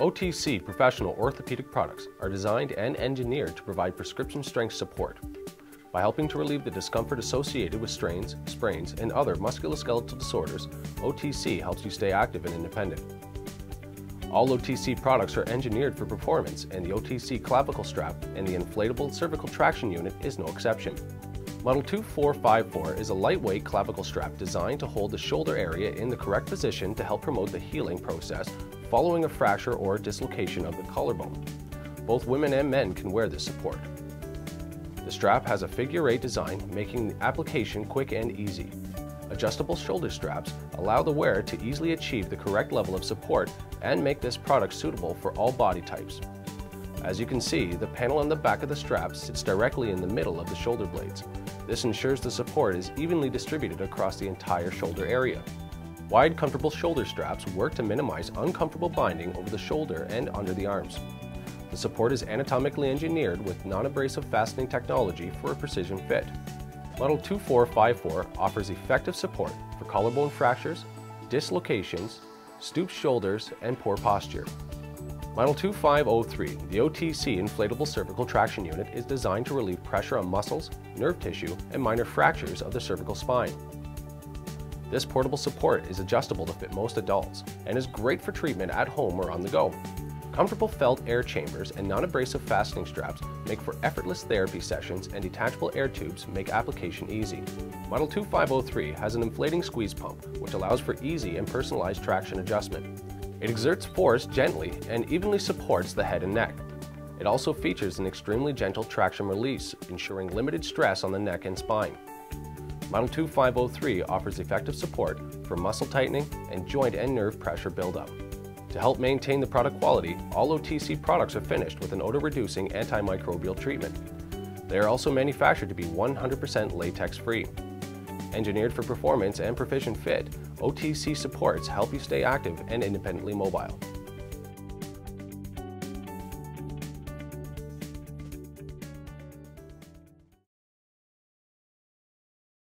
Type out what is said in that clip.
OTC professional orthopedic products are designed and engineered to provide prescription strength support by helping to relieve the discomfort associated with strains, sprains, and other musculoskeletal disorders, OTC helps you stay active and independent. All OTC products are engineered for performance, and the OTC clavicle strap and the inflatable cervical traction unit is no exception. Model 2454 is a lightweight clavicle strap designed to hold the shoulder area in the correct position to help promote the healing process following a fracture or dislocation of the collarbone. Both women and men can wear this support. The strap has a figure eight design, making the application quick and easy. Adjustable shoulder straps allow the wearer to easily achieve the correct level of support and make this product suitable for all body types. As you can see, the panel on the back of the strap sits directly in the middle of the shoulder blades. This ensures the support is evenly distributed across the entire shoulder area. Wide, comfortable shoulder straps work to minimize uncomfortable binding over the shoulder and under the arms. The support is anatomically engineered with non-abrasive fastening technology for a precision fit. Model 2454 offers effective support for collarbone fractures, dislocations, stooped shoulders, and poor posture. Model 2503, the OTC inflatable cervical traction unit, is designed to relieve pressure on muscles, nerve tissue, and minor fractures of the cervical spine. This portable support is adjustable to fit most adults and is great for treatment at home or on the go. Comfortable felt air chambers and non-abrasive fastening straps make for effortless therapy sessions and detachable air tubes make application easy. Model 2503 has an inflating squeeze pump, which allows for easy and personalized traction adjustment. It exerts force gently and evenly supports the head and neck. It also features an extremely gentle traction release, ensuring limited stress on the neck and spine. Model 2503 offers effective support for muscle tightening and joint and nerve pressure buildup. To help maintain the product quality, all OTC products are finished with an odor-reducing antimicrobial treatment. They are also manufactured to be 100% latex-free. Engineered for performance and proficient fit, OTC supports help you stay active and independently mobile.